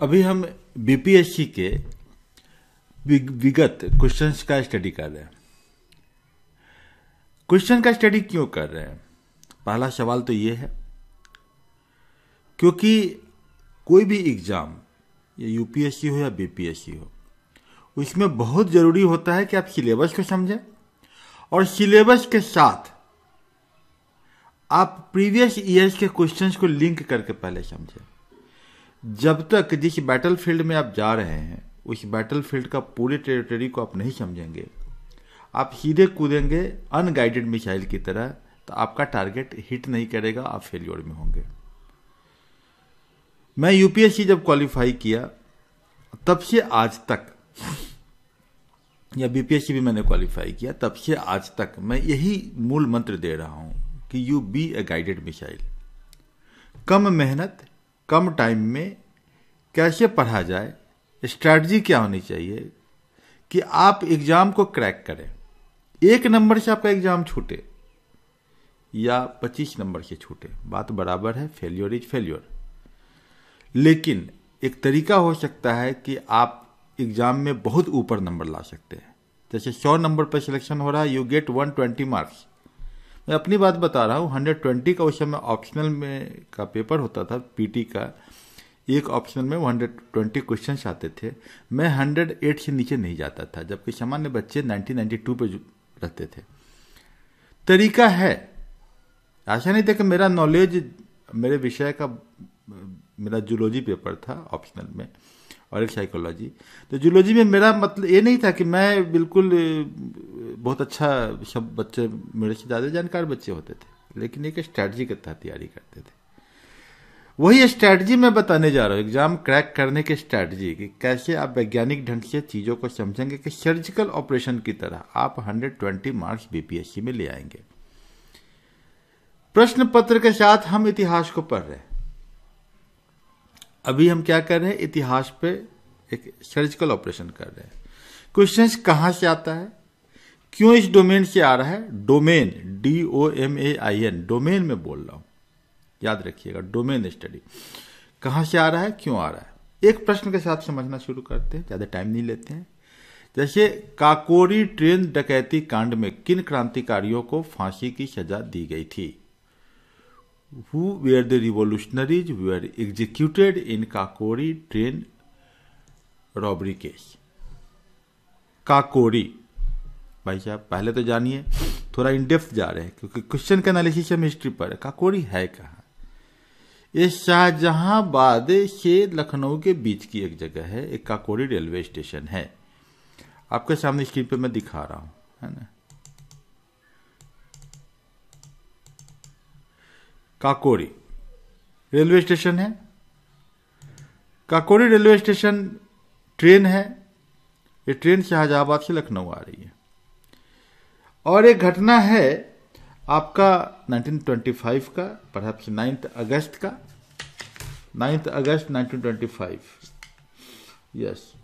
अभी हम बीपीएससी के विगत क्वेश्चंस का स्टडी कर रहे हैं। क्वेश्चन का स्टडी क्यों कर रहे हैं? पहला सवाल तो ये है, क्योंकि कोई भी एग्ज़ाम या यूपीएससी हो या बीपीएससी हो, उसमें बहुत ज़रूरी होता है कि आप सिलेबस को समझें और सिलेबस के साथ आप प्रीवियस ईयर्स के क्वेश्चंस को लिंक करके पहले समझें। जब तक जिस बैटल फ़ील्ड में आप जा रहे हैं, उस बैटल फ़ील्ड का पूरे टेरिटरी को आप नहीं समझेंगे। आप सीधे कूदेंगे अनगाइडेड मिसाइल की तरह तो आपका टारगेट हिट नहीं करेगा, आप फेलियर में होंगे। मैं यूपीएससी जब क्वालिफाई किया, तब से आज तक, या बीपीएससी भी मैंने क्वालिफाई किया, तब से आज तक मैं यही मूल मंत्र दे रहा हूँ कि you be a guided missile कम मेहनत कम टाइम में कैसे पढ़ा जाए स्ट्रैटेजी क्या होनी चाहिए कि आप एग्ज़ाम को क्रैक करें। एक नंबर से आपका एग्ज़ाम छूटे या 25 नंबर से छूटे। बात बराबर है फेल्योर इज़ फेल्योर लेकिन एक तरीका हो सकता है कि आप एग्ज़ाम में बहुत ऊपर नंबर ला सकते हैं। जैसे सौ नंबर पर सिलेक्शन हो रहा है यू गेट 120 मार्क्स मैं अपनी बात बता रहा हूँ 120 का उस समय ऑप्शनल में का पेपर होता था पीटी का। एक ऑप्शन में 120 क्वेश्चन आते थे। मैं 108 से नीचे नहीं जाता था, जबकि सामान्य बच्चे 1992 पे रहते थे। तरीका है। ऐसा नहीं था कि मेरा नॉलेज मेरे विषय का, मेरा जूलॉजी पेपर था ऑप्शनल में। और एक साइकोलॉजी तो जूलॉजी में मेरा मतलब ये नहीं था कि मैं बिल्कुल बहुत अच्छा सब बच्चे, मेरे से ज़्यादा जानकार बच्चे होते थे, लेकिन एक स्ट्रैटी के तहत तैयारी करते थे। वही स्ट्रैटेजी मैं बताने जा रहा हूँ। एग्ज़ाम क्रैक करने की स्ट्रैटेजी कि कैसे आप वैज्ञानिक ढंग से चीज़ों को समझेंगे कि सर्जिकल ऑपरेशन की तरह आप 120 मार्क्स बीपीएससी में ले आएँगे। प्रश्न पत्र के साथ हम इतिहास को पढ़ रहे हैं। अभी हम क्या कर रहे हैं? इतिहास पे एक सर्जिकल ऑपरेशन कर रहे हैं। क्वेश्चन कहाँ से आता है? क्यों इस डोमेन से आ रहा है? Domain D O M A I N domain में बोल रहा हूँ। याद रखिएगा डोमेन स्टडी कहाँ से आ रहा है? क्यों आ रहा है? एक प्रश्न के साथ समझना शुरू करते हैं, ज़्यादा टाइम नहीं लेते हैं। जैसे, काकोरी ट्रेन डकैती कांड में किन क्रांतिकारियों को फांसी की सजा दी गई थी? Who were the revolutionaries were executed in Kakori train robbery case Kakori भाई साहब, पहले तो जानिए, थोड़ा इन जा रहे हैं, क्योंकि क्वेश्चन का एनालिसिस हम हिस्ट्री पर है। काकोरी है कहा? ये शाहजहांबाद से लखनऊ के बीच की एक जगह है, एक काकोरी रेलवे स्टेशन है। आपके सामने स्क्रीन पे मैं दिखा रहा हूँ, है ना? काकोरी रेलवे स्टेशन है। काकोरी रेलवे स्टेशन ट्रेन है। ये ट्रेन शाहजहाबाद से लखनऊ आ रही है। और एक घटना है आपका 1925 का परहैप्स नाइन्थ अगस्त का। Ninth August 1925 yes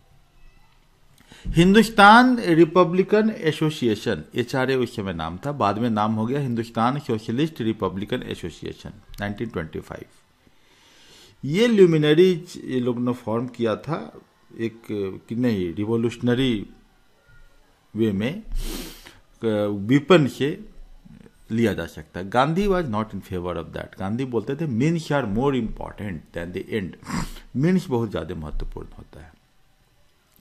Hindustan Republican Association H R A उस समय नाम था, बाद में नाम हो गया हिंदुस्तान सोशलिस्ट रिपब्लिकन एसोसिएशन 1925 ये ल्यूमिनरीज ये लोग ने फॉर्म किया था एक, कि नहीं रिवोल्यूशनरी वे में विपन से लिया जा सकता है। Gandhi was not in favour of that Gandhi बोलते थे means are more important than the end means बहुत ज़्यादा महत्वपूर्ण होता है।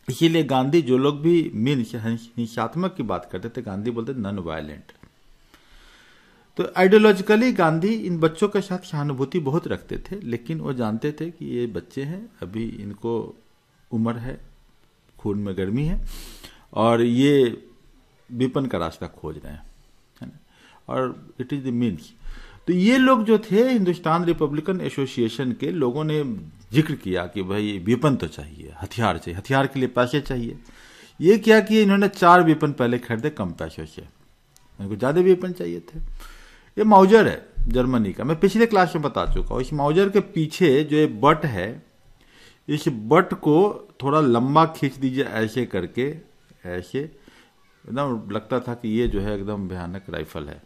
इसीलिए गांधी, जो लोग भी मीन्स हिंसात्मक की बात करते थे, गांधी बोलते नॉन वायलेंट तो आइडियोलॉजिकली गांधी इन बच्चों के साथ सहानुभूति बहुत रखते थे, लेकिन वो जानते थे कि ये बच्चे हैं, अभी इनको उम्र है, खून में गर्मी है, और ये विपन का रास्ता खोज रहे हैं, है ना? और इट इज़ द मीन्स तो ये लोग जो थे, हिंदुस्तान रिपब्लिकन एसोसिएशन के, लोगों ने ज़िक्र किया कि भाई विपन तो चाहिए, हथियार चाहिए, हथियार के लिए पैसे चाहिए। ये क्या किया इन्होंने चार विपन पहले खरीदे, कम पैसों से उनको ज़्यादा विपन चाहिए थे। ये माउजर है जर्मनी का। मैं पिछले क्लास में बता चुका हूँ, इस माउजर के पीछे जो ये बट है, इस बट को थोड़ा लंबा खींच दीजिए ऐसे करके, ऐसे। एकदम लगता था कि ये जो है एकदम भयानक राइफल है।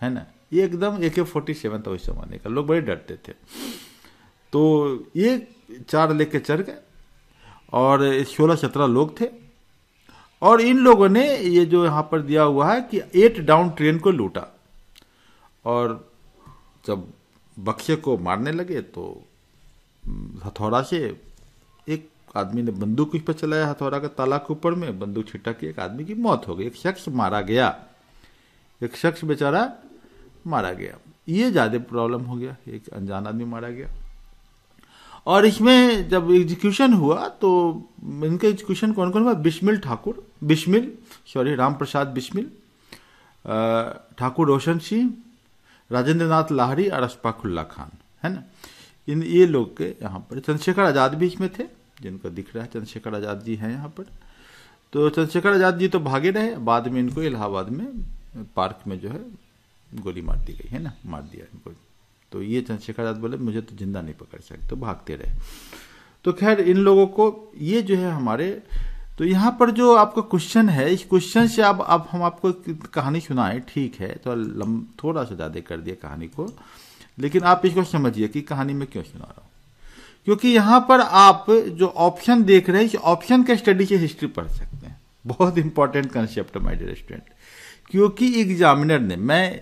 है ना? ये एकदम ए के फोर्टी सेवन था उस जमाने का। लोग बड़े डरते थे। तो ये चार लेके चढ़ गए और सोलह सत्रह लोग थे। और इन लोगों ने ये जो यहाँ पर दिया हुआ है कि एट डाउन ट्रेन को लूटा। और जब बक्से को मारने लगे तो हथौड़ा से एक आदमी ने बंदूक उस पर चलाया। हथौड़ा का ताला के ऊपर में बंदूक छिटक के एक आदमी की मौत हो गई। एक शख्स मारा गया। एक शख्स बेचारा मारा गया। ये ज़्यादा प्रॉब्लम हो गया। एक अनजान आदमी मारा गया। और इसमें जब एग्जीक्यूशन हुआ तो इनका एग्जीक्यूशन कौन कौन हुआ? बिस्मिल ठाकुर, बिस्मिल सॉरी राम प्रसाद बिस्मिल ठाकुर रोशन सिंह राजेंद्र नाथ लाहरी और अशफाकुल्ला खान, है ना? इन, ये लोग के यहाँ पर, चंद्रशेखर आज़ाद भी इसमें थे, जिनको दिख रहा है, चंद्रशेखर आज़ाद जी हैं यहाँ पर। तो चंद्रशेखर आज़ाद जी तो भागे रहे, बाद में इनको इलाहाबाद में, पार्क में जो है गोली मार दी गई, है ना? मार दिया इनको। तो ये चंद्रशेखर आज़ाद बोले, मुझे तो ज़िंदा नहीं पकड़ सकते तो भागते रहे। तो खैर, इन लोगों को ये जो है हमारे तो यहाँ पर जो आपका क्वेश्चन है, इस क्वेश्चन से अब अब हम आपको कहानी सुनाए, ठीक है? तो लम थोड़ा सा ज़्यादा कर दिया कहानी को, लेकिन आप इसको समझिए कि कहानी में क्यों सुना रहा हूँ। क्योंकि यहाँ पर आप जो ऑप्शन देख रहे हैं, इस ऑप्शन के स्टडी से हिस्ट्री पढ़ सकते हैं। बहुत इंपॉर्टेंट कंसेप्ट है माई डियर स्टूडेंट क्योंकि एग्जामिनर ने, मैं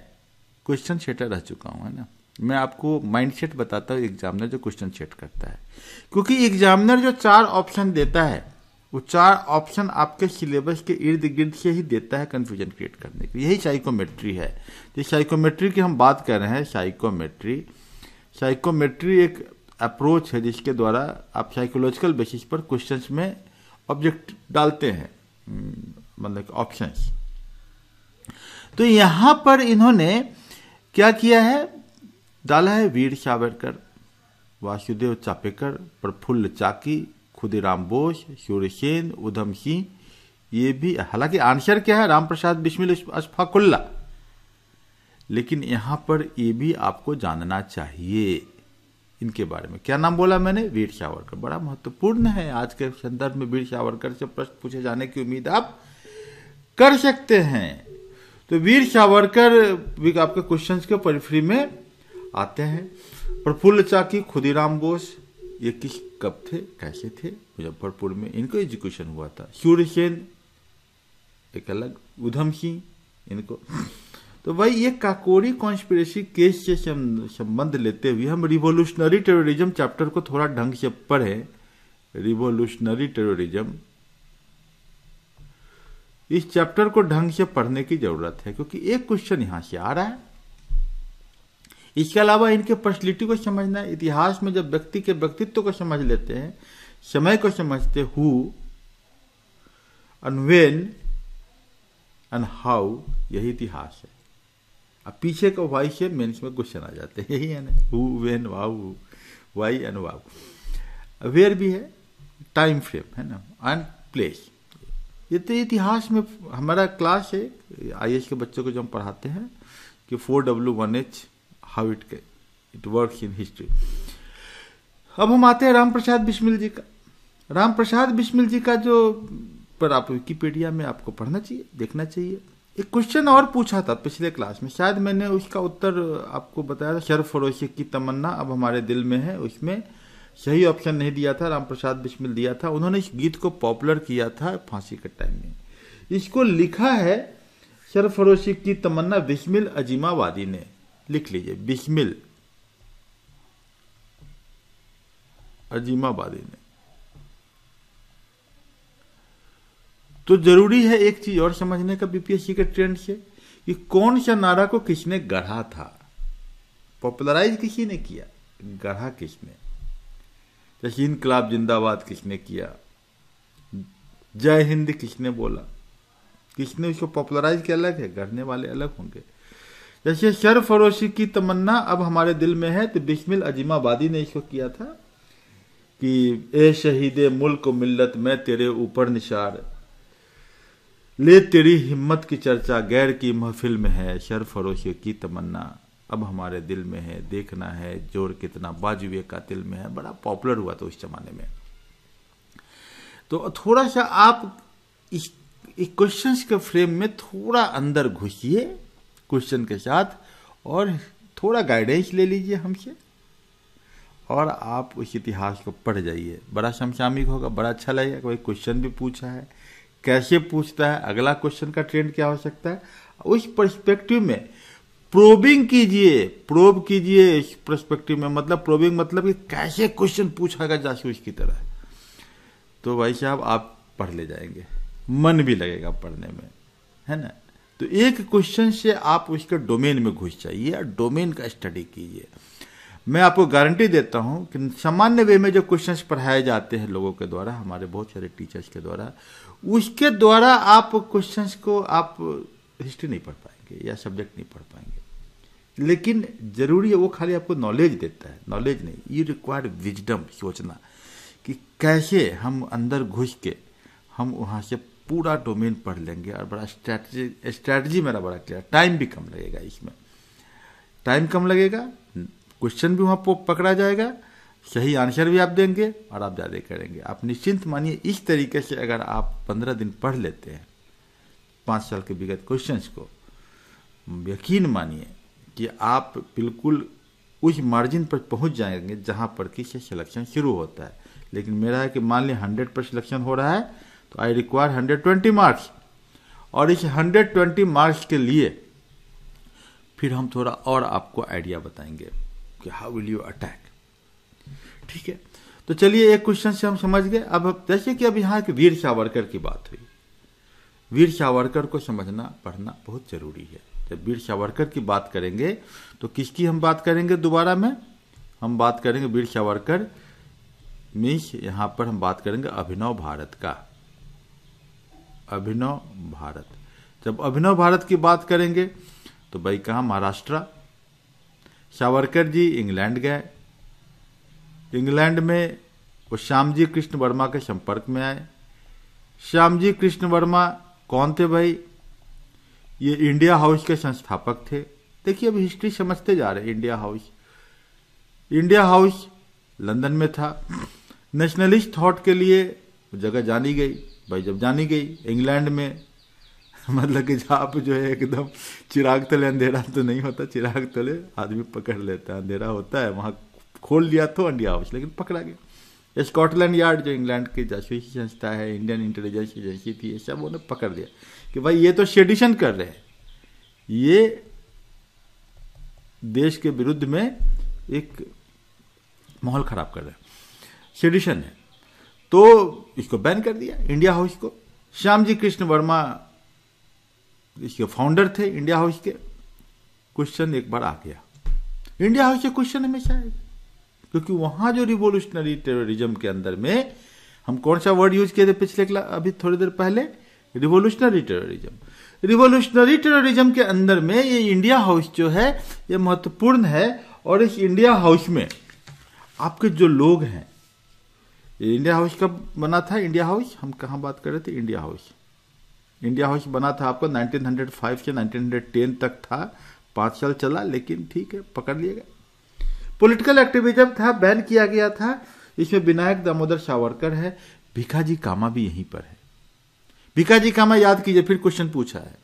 क्वेश्चन सेटर रह चुका हूँ, है ना? मैं आपको माइंडसेट बताता हूँ एग्जामिनर जो क्वेश्चन सेट करता है। क्योंकि एग्जामिनर जो चार ऑप्शन देता है, वो चार ऑप्शन आपके सिलेबस के इर्द गिर्द से ही देता है कन्फ्यूज़न क्रिएट करने के यही साइकोमेट्री है। जो साइकोमेट्री की हम बात कर रहे हैं साइकोमेट्री साइकोमेट्री एक अप्रोच है जिसके द्वारा आप साइकोलॉजिकल बेसिस पर क्वेश्चंस में ऑब्जेक्ट डालते हैं। मतलब ऑप्शंस तो यहाँ पर इन्होंने क्या किया है? डाला है वीर सावरकर, वासुदेव चापेकर, प्रफुल्ल चाकी, खुदीराम बोस सूर्यसेन उधम सिंह, ये भी, हालाँकि आंसर क्या है? राम प्रसाद बिस्मिल, अशफाकुल्ला। लेकिन यहाँ पर ये भी आपको जानना चाहिए। इनके बारे में क्या नाम बोला मैंने? वीर सावरकर। बड़ा महत्वपूर्ण है आज के संदर्भ में वीर सावरकर से प्रश्न पूछे जाने की उम्मीद आप कर सकते हैं। तो वीर सावरकर आपके क्वेश्चंस के परिफ्री में आते हैं। प्रफुल्ल चाकी खुदीराम बोस, ये किस, कब थे? कैसे थे? मुजफ्फरपुर में इनको एजुकेशन हुआ था। सूर्य सेन, एक अलग, उधम सिंह, इनको। तो भाई, ये काकोरी कॉन्स्पिरेसी केस से संबंध लेते हुए हम रिवोल्यूशनरी टेररिज्म चैप्टर को थोड़ा ढंग से पढ़े। रिवोल्यूशनरी टेररिज्म इस चैप्टर को ढंग से पढ़ने की ज़रूरत है, क्योंकि एक क्वेश्चन यहाँ से आ रहा है। इसके अलावा इनके पर्सनलिटी को समझना, इतिहास में जब व्यक्ति के व्यक्तित्व को समझ लेते हैं, समय को समझते who and when and how यही इतिहास है। अब पीछे का वाई से मेन्स में क्वेश्चन आ जाते हैं, यही है ना? Who when how why and how where भी है टाइम फ्रेम है ना? एंड प्लेस ये तो इतिहास में हमारा क्लास है आई के बच्चों को जो हम पढ़ाते हैं कि four W one H how it it work in history अब हम आते हैं राम प्रसाद बिस्मिल जी का। राम प्रसाद बिस्मिल जी का जो पर आप विकीपीडिया में आपको पढ़ना चाहिए, देखना चाहिए। एक क्वेश्चन और पूछा था पिछले क्लास में। शायद मैंने उसका उत्तर आपको बताया था। शर्फ फरोशी की तमन्ना अब हमारे दिल में है, उसमें सही ऑप्शन नहीं दिया था राम प्रसाद बिस्मिल दिया था। उन्होंने इस गीत को पॉपुलर किया था फांसी के टाइम में। इसको लिखा है शर्फ फरोशी की तमन्ना बिस्मिल अजीमावादी ने। लिख लीजिए। बिस्मिल। अजीमाबादी ने तो ज़रूरी है एक चीज़ और समझने का बीपीएससी के ट्रेंड से कि कौन सा नारा को किसने गढ़ा था। पॉपुलराइज किसी ने किया? गढ़ा किसने? जैसे इनकलाब जिंदाबाद किसने किया? जय हिंद किसने बोला? किसने उसको पॉपुलराइज किया? अलग है, गढ़ने वाले अलग होंगे। जैसे शर फरोशी की तमन्ना अब हमारे दिल में है तो बिस्मिल अजीमाबादी ने इसको किया था कि, ए शहीद मुल्क मिल्लत, में तेरे ऊपर निशार ले तेरी हिम्मत की चर्चा गैर की महफिल में है, शर फरोशी की तमन्ना अब हमारे दिल में है, देखना है ज़ोर कितना बाजुए का दिल में है। बड़ा पॉपुलर हुआ था उस जमाने में। तो थोड़ा सा आप इस क्वेश्चंस के फ्रेम में थोड़ा अंदर घुसिए। क्वेश्चन के साथ और थोड़ा गाइडेंस ले लीजिए हमसे। और आप उस इतिहास को पढ़ जाइए। बड़ा समसामिक होगा, बड़ा अच्छा लगेगा। कोई क्वेश्चन भी पूछा है, कैसे पूछता है, अगला क्वेश्चन का ट्रेंड क्या हो सकता है? उस पर्सपेक्टिव में प्रोबिंग कीजिए प्रोब कीजिए इस पर्सपेक्टिव में। मतलब प्रोबिंग मतलब कि कैसे क्वेश्चन पूछा पूछागा जासूस की तरह। तो भाई साहब, आप पढ़ ले जाएँगे। मन भी लगेगा पढ़ने में। है ना? तो एक क्वेश्चन से आप उसके डोमेन में घुस जाइए और डोमेन का स्टडी कीजिए। मैं आपको गारंटी देता हूँ कि सामान्य वे में जो क्वेश्चन पढ़ाए जाते हैं लोगों के द्वारा, हमारे बहुत सारे टीचर्स के द्वारा, उसके द्वारा आप क्वेश्चन को आप हिस्ट्री नहीं पढ़ पाएँगे या सब्जेक्ट नहीं पढ़ पाएँगे। लेकिन ज़रूरी है वो खाली आपको नॉलेज देता है। नॉलेज नहीं यू रिक्वायर्ड विजडम सोचना कि कैसे हम अंदर घुस के हम वहाँ से पूरा डोमेन पढ़ लेंगे और बड़ा स्ट्रैटेजी स्ट्रैटेजी मेरा बड़ा क्लियर टाइम भी कम लगेगा इसमें। टाइम कम लगेगा क्वेश्चन भी वहाँ पकड़ा जाएगा, सही आंसर भी आप देंगे और आप ज़्यादा करेंगे। आप निश्चिंत मानिए, इस तरीके से अगर आप पंद्रह दिन पढ़ लेते हैं, पाँच साल के विगत क्वेश्चंस को, यकीन मानिए कि आप बिल्कुल उस मार्जिन पर पहुँच जाएँगे जहाँ पर कि सिलेक्शन शुरू होता है। लेकिन मेरा है कि मान लिया हंड्रेड पर सिलेक्शन हो रहा है तो I require hundred twenty marks और इस हंड्रेड ट्वेंटी मार्क्स के लिए फिर हम थोड़ा और आपको आइडिया बताएँगे कि हाउ विल यू अटैक ठीक है? तो चलिए एक क्वेश्चन से हम समझ गए। अब जैसे कि अब यहाँ एक वीर सावरकर की बात हुई। वीर सावरकर को समझना, पढ़ना बहुत ज़रूरी है। जब वीर सावरकर की बात करेंगे तो किसकी हम बात करेंगे दोबारा में? हम बात करेंगे वीर सावरकर। मीन्स यहाँ पर हम बात करेंगे अभिनव भारत का। अभिनव भारत। जब अभिनव भारत की बात करेंगे तो भाई कहा? महाराष्ट्र। सावरकर जी इंग्लैंड गए। इंग्लैंड में वो श्यामजी कृष्ण वर्मा के संपर्क में आए। श्यामजी कृष्ण वर्मा कौन थे भाई? ये इंडिया हाउस के संस्थापक थे। देखिए, अब हिस्ट्री समझते जा रहे India House. India House London में था। नेशनलिस्ट थॉट के लिए जगह जानी गई। भाई जब जानी गई इंग्लैंड में मतलब कि जहाँ पे जो है एकदम चिराग तले, अंधेरा तो नहीं होता, चिराग तले आदमी पकड़ लेता है, अंधेरा होता है, वहाँ खोल लिया तो इंडिया हाउस, लेकिन पकड़ा गया। स्कॉटलैंड यार्ड जो इंग्लैंड की जासूसी संस्था है, इंडियन इंटेलिजेंस एजेंसी थी, ये सब उन्हें पकड़ लिया कि भाई ये तो शेडिशन कर रहे हैं। ये देश के विरुद्ध में एक माहौल खराब कर रहे हैं। शेडिशन है। तो इसको बैन कर दिया, इंडिया हाउस को। श्याम जी कृष्ण वर्मा इसके फाउंडर थे इंडिया हाउस के। क्वेश्चन एक बार आ गया। इंडिया हाउस के क्वेश्चन हमेशा आएगा क्योंकि वहाँ जो रिवोल्यूशनरी टेररिज्म के अंदर में हम कौन सा वर्ड यूज़ किए थे पिछले अभी थोड़ी देर पहले? रिवोल्यूशनरी टेररिज्म रिवोल्यूशनरी टेररिज्म के अंदर में ये इंडिया हाउस जो है, ये महत्वपूर्ण है, और इस इंडिया हाउस में आपके जो लोग हैं इंडिया हाउस कब बना था? इंडिया हाउस हम कहा बात कर रहे थे? इंडिया हाउस इंडिया हाउस बना था आपको 1905 से 1910 तक था। पाँच साल चला, लेकिन ठीक है, पकड़ लिया गया पॉलिटिकल एक्टिविज्म था बैन किया गया था। इसमें विनायक दामोदर सावरकर है, भिखाजी कामा भी यहीं पर है। भिखाजी कामा याद कीजिए, फिर क्वेश्चन पूछा है।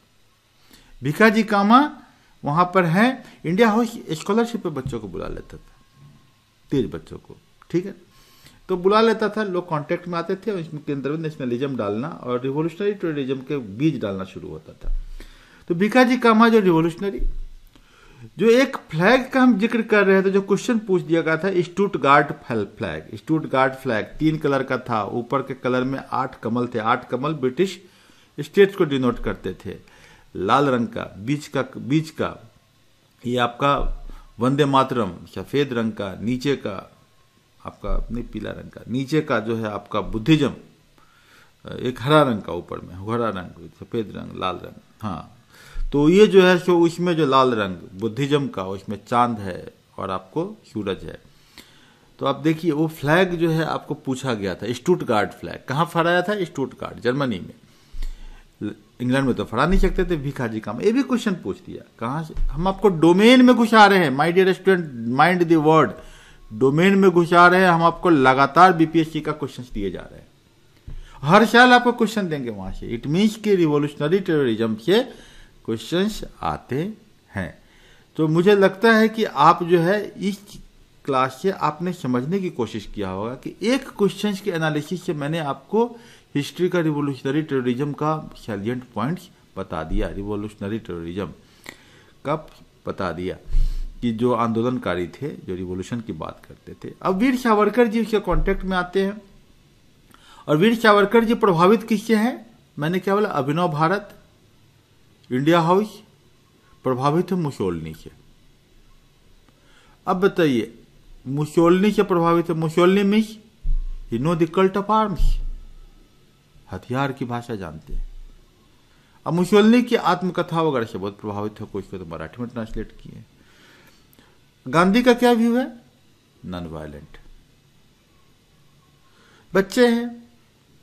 भिखाजी कामा वहाँ पर है। इंडिया हाउस स्कॉलरशिप पे बच्चों को बुला लेता था। तेज बच्चों को, ठीक है? तो बुला लेता था, लोग कांटेक्ट में आते थे और इसके अंदर में नेशनलिज्म डालना और रिवोल्यूशनरी टूरिज़्म के बीज डालना शुरू होता था। तो भिखाजी कामा जो रिवोल्यूशनरी जो एक फ्लैग का हम ज़िक्र कर रहे थे, जो क्वेश्चन पूछ दिया गया था Stuttgart flag Stuttgart flag तीन कलर का था। ऊपर के कलर में आठ कमल थे, आठ कमल ब्रिटिश स्टेट्स को डिनोट करते थे। लाल रंग का, बीच का बीच का, ये आपका वंदे मातरम, सफ़ेद रंग का, नीचे का आपका नहीं पीला रंग का। नीचे का जो है आपका बुद्धिज्म, एक हरा रंग का ऊपर में, हरा रंग, सफ़ेद रंग, लाल रंग हाँ। तो ये जो है सो उसमें जो लाल रंग, बुद्धिज्म का उसमें चाँद है और आपको सूरज है। तो आप देखिए, वो फ्लैग जो है आपको पूछा गया था स्टूटगार्ड फ्लैग कहाँ फहराया था? स्टूटगार्ड जर्मनी में। इंग्लैंड में तो फड़ा नहीं सकते थे भिखाजी काम ये भी क्वेश्चन पूछ दिया। कहाँ से हम आपको डोमेन में घुसा रहे हैं my dear student mind the word domain में घुसा रहे हैं, हम आपको लगातार बीपीएससी का क्वेश्चन दिए जा रहे हैं। हर साल आपको क्वेश्चन देंगे वहाँ से। इट मीन्स की रिवोल्यूशनरी टेररिज्म से क्वेश्चंस आते हैं। तो मुझे लगता है कि आप जो है, इस क्लास से आपने समझने की कोशिश किया होगा कि एक क्वेश्चन के एनालिसिस से मैंने आपको हिस्ट्री का रिवोल्यूशनरी टेररिज्म का सैलियंट पॉइंट्स बता दिया। रिवोल्यूशनरी टेररिज्म का बता दिया? कि जो आंदोलनकारी थे, जो रिवोल्यूशन की बात करते थे। अब वीर सावरकर जी उसके कॉन्टेक्ट में आते हैं। और वीर सावरकर जी प्रभावित किससे हैं? मैंने क्या बोला? अभिनव भारत, इंडिया हाउस, प्रभावित है मुसोलनी से। अब बताइए, मुसोलनी से प्रभावित है Mussolini means he know the cult of arms हथियार की भाषा जानते हैं। अब मुसोलनी की आत्मकथा वगैरह से बहुत प्रभावित है, कुछ को तो मराठी में ट्रांसलेट किए गांधी का क्या व्यू है? नॉन वायलेंट बच्चे हैं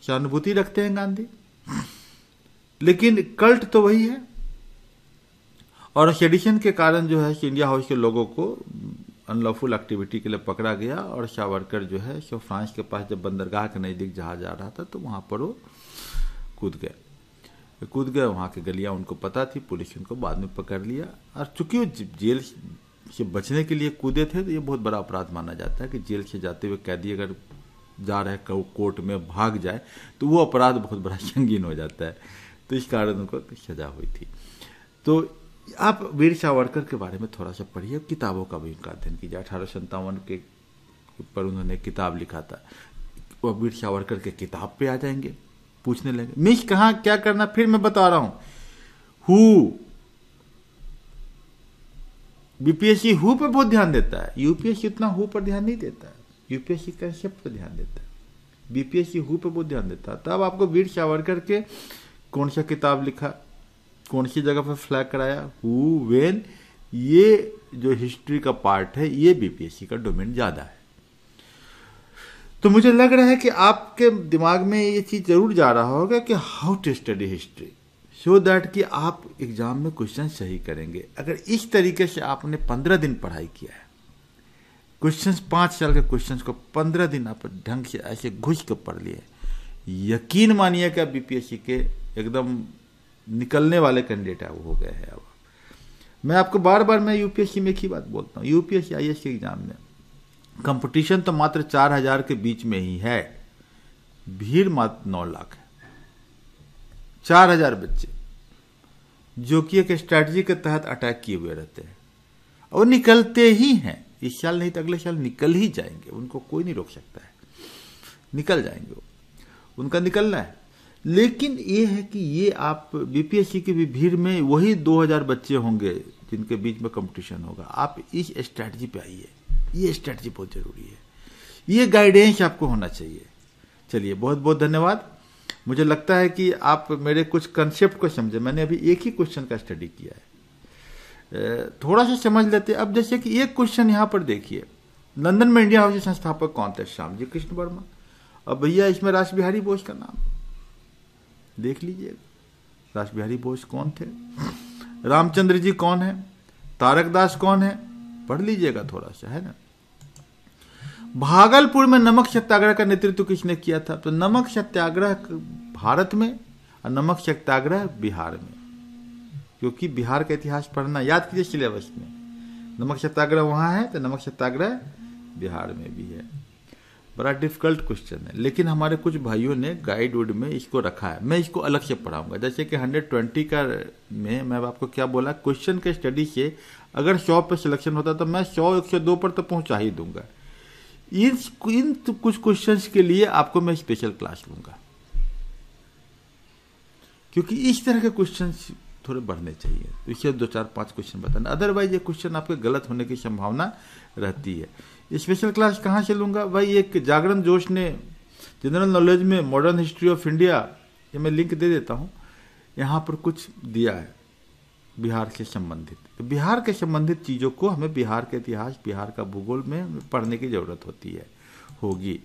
सहानुभूति रखते हैं गांधी। लेकिन कल्ट तो वही है। और सेडिशन के कारण जो है इंडिया हाउस के लोगों को अनलॉफुल एक्टिविटी के लिए पकड़ा गया और सावरकर जो है सो फ्रांस के पास जब बंदरगाह के नज़दीक जहाज़ जा रहा था तो वहाँ पर वो कूद गए। कूद गए वहाँ की गलियाँ उनको पता थी पुलिस उनको बाद में पकड़ लिया और चूँकि वो जेल से बचने के लिए कूदे थे तो ये बहुत बड़ा अपराध माना जाता है कि जेल से जाते हुए कैदी अगर जा रहे कोर्ट में भाग जाए तो वो अपराध बहुत बड़ा संगीन हो जाता है। तो इस कारण उनको सजा हुई थी। तो आप वीर सावरकर के बारे में थोड़ा सा पढ़िए किताबों का भी उनका अध्ययन कीजिए। अठारह संतावन के ऊपर उन्होंने किताब लिखा था। वो वीर सावरकर के किताब पे आ जाएँगे, पूछने लगे मिस कहा, क्या करना? फिर मैं बता रहा हूँ। हु बीपीएससी हु पर बहुत ध्यान देता है? यूपीएससी उतना हु पर ध्यान नहीं देता है। यूपीएससी कंसेप्ट पर ध्यान देता है। बीपीएससी हु पर बहुत ध्यान देता है। तब आपको वीर सावरकर के कौन सा किताब लिखा, कौन सी जगह पर फ्लैग कराया? हु वेन ये जो हिस्ट्री का पार्ट है, ये बीपीएससी का डोमेन ज़्यादा है। तो मुझे लग रहा है कि आपके दिमाग में ये चीज़ ज़रूर जा रहा होगा कि how to study history so that कि आप एग्ज़ाम में क्वेश्चन सही करेंगे। अगर इस तरीके से आपने पंद्रह दिन पढ़ाई किया है क्वेश्चंस पाँच साल के क्वेश्चंस को पंद्रह दिन आप ढंग से ऐसे घुस कर पढ़ लिए यकीन मानिए कि आप बीपीएससी के एकदम निकलने वाले कैंडिडेट हो गए हैं अब। मैं आपको बार बार मैं यूपीएससी में एक ही बात बोलता हूँ। यूपीएससी आई के एग्ज़ाम में कंपटीशन तो मात्र चार हज़ार के बीच में ही है। भीड़ मात्र नौ लाख है। चार हज़ार बच्चे। जो कि एक स्ट्रैटेजी के तहत अटैक किए हुए रहते हैं। और निकलते ही हैं। इस साल नहीं तो अगले साल निकल ही जाएँगे। उनको कोई नहीं रोक सकता है। निकल जाएँगे वो। उनका निकलना है। लेकिन ये है कि ये आप बीपीएससी की भी भीड़ में वही 2000 बच्चे होंगे जिनके बीच में कंपटीशन होगा। आप इस स्ट्रैटेजी पे आइए। ये स्ट्रैटेजी बहुत ज़रूरी है। ये गाइडेंस आपको होना चाहिए। चलिए बहुत बहुत धन्यवाद। मुझे लगता है कि आप मेरे कुछ कंसेप्ट को समझे। मैंने अभी एक ही क्वेश्चन का स्टडी किया है। थोड़ा सा समझ लेते अब जैसे कि एक क्वेश्चन यहाँ पर देखिए। लंदन में इंडिया हाउस के संस्थापक कौन थे? श्याम जी कृष्ण वर्मा। अब भैया, इसमें राज बिहारी बोस का नाम। देख लीजिए। राज बिहारी बोस कौन थे? रामचंद्र जी कौन है? तारक दास कौन है? पढ़ लीजिएगा थोड़ा सा, है ना? भागलपुर में नमक सत्याग्रह का नेतृत्व किसने किया था? तो नमक सत्याग्रह भारत में और नमक सत्याग्रह बिहार में। क्योंकि बिहार का इतिहास पढ़ना, याद कीजिए सिलेबस में। नमक सत्याग्रह वहाँ है तो नमक सत्याग्रह बिहार में भी है। बड़ा डिफ़िकल्ट क्वेश्चन है। लेकिन हमारे कुछ भाइयों ने गाइड वुड में इसको रखा है। मैं इसको अलग से पढ़ाऊँगा। जैसे कि 120 का में मैं आपको क्या बोला? क्वेश्चन के स्टडी से अगर सौ पे सिलेक्शन होता तो मैं सौ, एक सौ दो पर तो पहुँचा ही दूँगा। इन इन कुछ क्वेश्चंस के लिए आपको मैं स्पेशल क्लास लूँगा। क्योंकि इस तरह के क्वेश्चन थोड़े बढ़ने चाहिए। तो इसे दो चार पाँच क्वेश्चन बताना। अदरवाइज़ ये क्वेश्चन आपके गलत होने की संभावना रहती है। स्पेशल क्लास कहाँ से लूँगा? भाई एक जागरण जोश ने जनरल नॉलेज में मॉडर्न हिस्ट्री ऑफ़ इंडिया ये मैं लिंक दे देता हूँ। यहाँ पर कुछ दिया है। बिहार से संबंधित। तो बिहार के संबंधित चीज़ों को हमें बिहार के इतिहास, बिहार का भूगोल में पढ़ने की ज़रूरत होती है, होगी।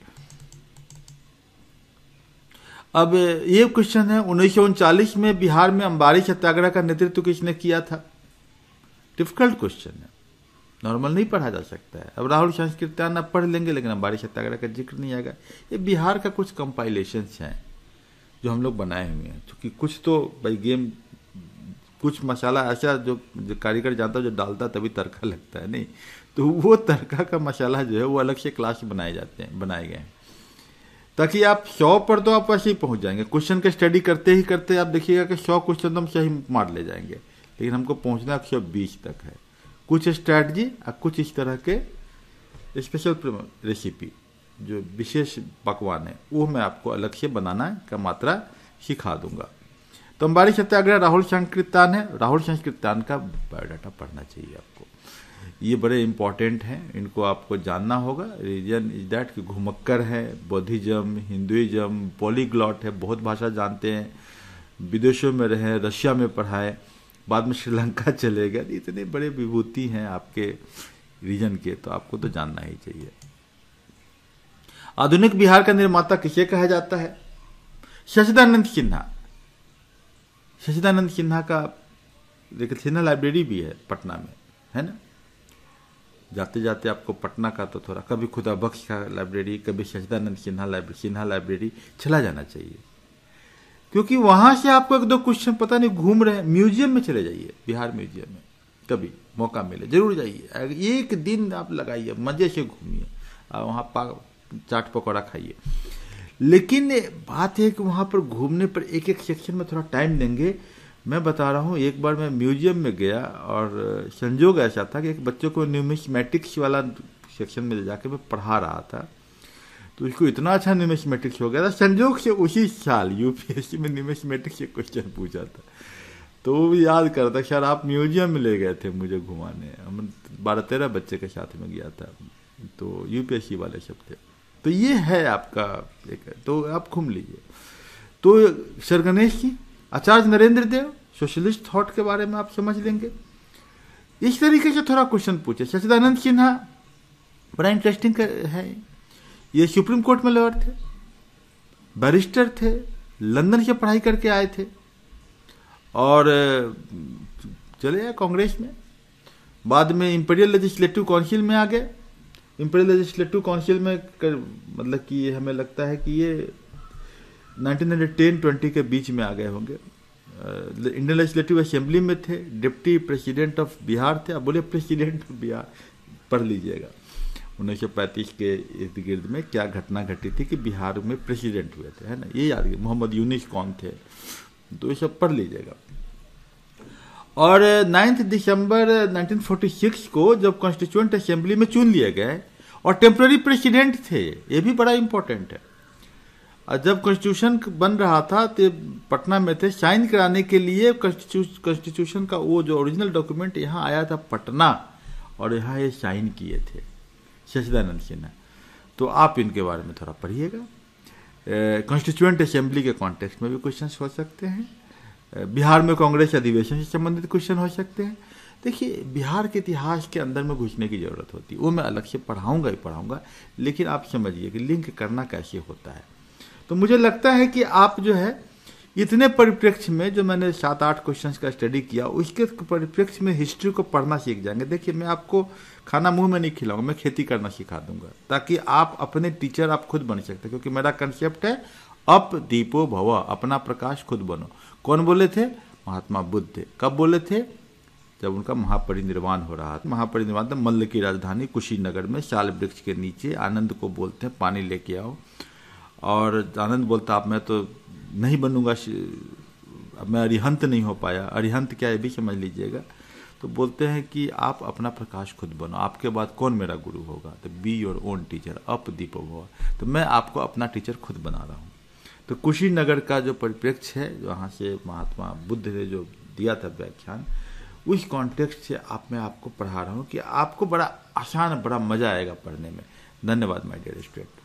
अब ये क्वेश्चन है, उन्नीस में बिहार में अंबारी सत्याग्रह का नेतृत्व किसने किया था? डिफ़िकल्ट क्वेश्चन है। नॉर्मल नहीं पढ़ा जा सकता है। अब राहुल संस्कृत्यान आप पढ़ लेंगे, लेकिन अंबारी सत्याग्रह का ज़िक्र नहीं आएगा। ये बिहार का कुछ कंपाइलेशन हैं, जो हम लोग बनाए हुए हैं। क्योंकि कुछ तो भाई गेम कुछ मसाला ऐसा जो, जो कारीगर जानता है जो डालता तभी तड़का लगता है। नहीं तो वो तड़का का मसाला जो है वो अलग से क्लास बनाए जाते हैं बनाए गए हैं। ताकि आप सौ पर तो आप वैसे ही पहुँच जाएँगे। क्वेश्चन का स्टडी करते ही करते आप देखिएगा कि सौ क्वेश्चन तो हम सही मार ले जाएँगे। लेकिन हमको पहुँचना एक सौ बीस तक है। कुछ स्ट्रैटी और कुछ इस तरह के स्पेशल रेसिपी जो विशेष पकवान है वो मैं आपको अलग से बनाना का मात्रा सिखा दूँगा। तो अंबारी सत्याग्रह राहुल संकीर्तान है। राहुल संकीर्तान का बायोडाटा पढ़ना चाहिए आपको। ये बड़े इंपॉर्टेंट हैं। इनको आपको जानना होगा। रीजन इज़ दैट कि घुमक्कर है बौद्धिज्म हिंदुइज्म पॉलीग्लॉट है, बहुत भाषा जानते हैं। विदेशों में रहे, रशिया में पढ़ाए, बाद में श्रीलंका चले गए। इतने बड़े विभूति हैं आपके रीजन के तो आपको तो जानना ही चाहिए। आधुनिक बिहार का निर्माता किसे कहा जाता है? शशिदानंद सिन्हा शशिदानंद सिन्हा का सिन्हा लाइब्रेरी भी है पटना में, है ना? जाते जाते आपको पटना का तो थोड़ा, कभी खुदा बख्श का लाइब्रेरी, कभी शशिदानंद सिन्हा लाइब्रेरी सिन्हा लाइब्रेरी, चला जाना चाहिए। क्योंकि वहाँ से आपको एक दो क्वेश्चन पता नहीं, घूम रहे म्यूज़ियम में चले जाइए, बिहार म्यूज़ियम में, कभी मौका मिले, ज़रूर जाइए। एक दिन आप लगाइए, मज़े से घूमिए वहाँ पा, चाट पकौड़ा खाइए। लेकिन बात है कि वहाँ पर घूमने पर एक एक सेक्शन में थोड़ा टाइम देंगे। मैं बता रहा हूँ, एक बार मैं म्यूज़ियम में गया और संजोग ऐसा था कि एक बच्चों को न्यूमिस्मेटिक्स वाला सेक्शन में ले जाके मैं पढ़ा रहा था। तो उसको इतना अच्छा न्यूमिस्मेटिक्स हो गया था। संजोग से उसी साल यूपीएससी में न्यूमिस्मेटिक्स से क्वेश्चन पूछा था। तो वो भी याद कर रहा था सर आप म्यूज़ियम में ले गए थे मुझे घुमाने। हम बारह तेरह बच्चे के साथ में गया था। तो यूपीएससी वाले सब थे। तो ये है आपका एक तो आप घूम लीजिए। तो sir Ganesh ji, Acharya Narendra Dev socialist thought के बारे में आप समझ लेंगे। इस तरीके से थोड़ा क्वेश्चन पूछे सचिदानंद सिन्हा, बड़ा इंटरेस्टिंग है। ये सुप्रीम कोर्ट में लॉयर थे। बैरिस्टर थे। लंदन से पढ़ाई करके आए थे। और, चले आए कांग्रेस में। बाद में इंपीरियल लेजिस्लेटिव काउंसिल में आ गए। इंपीरियल लेजिस्लेटिव काउंसिल में कर, मतलब कि हमें लगता है कि ये 1910-20 के बीच में आ गए होंगे। इंडियन लेजिस्लेटिव असेंबली में थे डिप्टी प्रेसिडेंट ऑफ़ बिहार थे। अब बोले प्रेसिडेंट ऑफ़ बिहार पढ़ लीजिएगा। 1935 के इर्द गिर्द में क्या घटना घटी थी कि बिहार में प्रेसिडेंट हुए थे है ना? ये याद मोहम्मद यूनिस कौन थे? तो ये सब पढ़ लीजिएगा। और नाइन्थ दिसंबर 1946 को जब कॉन्स्टिट्यूंट असेंबली में चुन लिए गए, और टेम्प्ररी प्रेसिडेंट थे, ये भी बड़ा इंपॉर्टेंट है। और जब कॉन्स्टिट्यूशन बन रहा था तो पटना में थे, साइन कराने के लिए कॉन्स्टिट्यूशन का वो जो ओरिजिनल डॉक्यूमेंट यहाँ आया था पटना, और यहाँ ये साइन किए थे, शशिदानंद सिन्हा। तो आप इनके बारे में थोड़ा पढ़िएगा। कॉन्स्टिट्यूंट असेंबली के कॉन्टेक्स्ट में भी क्वेश्चन हो सकते हैं। बिहार में कांग्रेस अधिवेशन से संबंधित क्वेश्चन हो सकते हैं। देखिए, बिहार के इतिहास के अंदर में घुसने की ज़रूरत होती है। वो मैं अलग से पढ़ाऊँगा ही पढ़ाऊँगा, लेकिन आप समझिए कि लिंक करना कैसे होता है। तो मुझे लगता है कि आप जो है, इतने परिप्रेक्ष्य में जो मैंने सात आठ क्वेश्चंस का स्टडी किया, उसके परिप्रेक्ष्य में हिस्ट्री को पढ़ना सीख जाएँगे। देखिए, मैं आपको खाना मुँह में नहीं खिलाऊँगा, मैं खेती करना सिखा दूँगा, ताकि आप अपने टीचर आप खुद बन सकते क्योंकि मेरा कंसेप्ट है अप दीपो भव, अपना प्रकाश खुद बनो। कौन बोले थे? महात्मा बुद्ध कब बोले थे? जब उनका महापरिनिर्वाण हो रहा था। महापरिनिर्वाण था मल्ल की राजधानी कुशीनगर में, शाल वृक्ष के नीचे। आनंद को बोलते हैं, पानी लेके आओ। और आनंद बोलता, आप मैं तो नहीं बनूँगा मैं अरिहंत नहीं हो पाया। अरिहंत क्या ये भी समझ लीजिएगा। तो बोलते हैं कि आप अपना प्रकाश खुद बनो। आपके बाद कौन मेरा गुरु होगा? तो बी योर ओन टीचर, अप दीपो भवा। तो मैं आपको अपना टीचर खुद बना रहा हूँ। तो कुशीनगर का जो परिप्रेक्ष्य है वहाँ से महात्मा बुद्ध ने जो दिया था व्याख्यान, उस कॉन्टेक्स्ट से आप, मैं आपको पढ़ा रहा हूँ कि आपको बड़ा आसान, बड़ा मज़ा आएगा पढ़ने में। धन्यवाद माय डियर स्टूडेंट